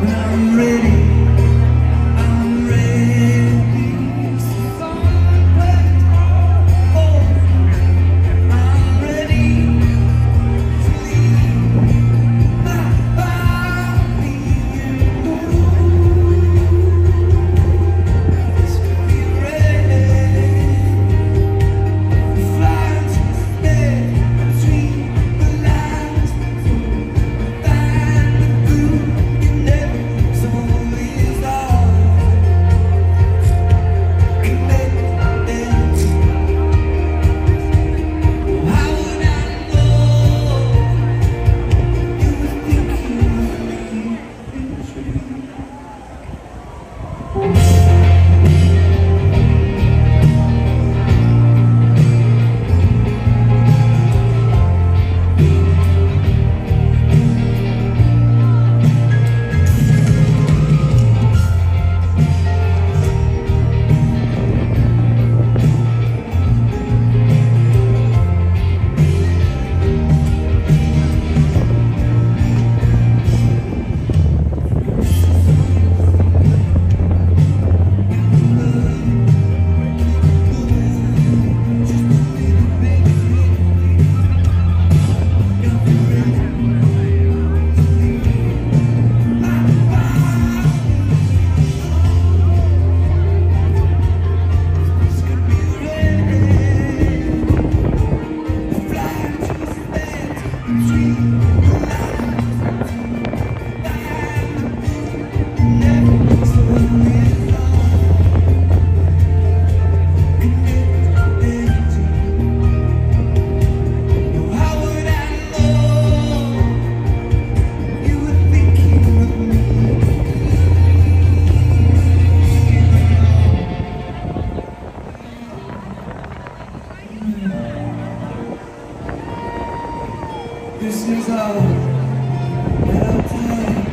when I'm ready This is our time.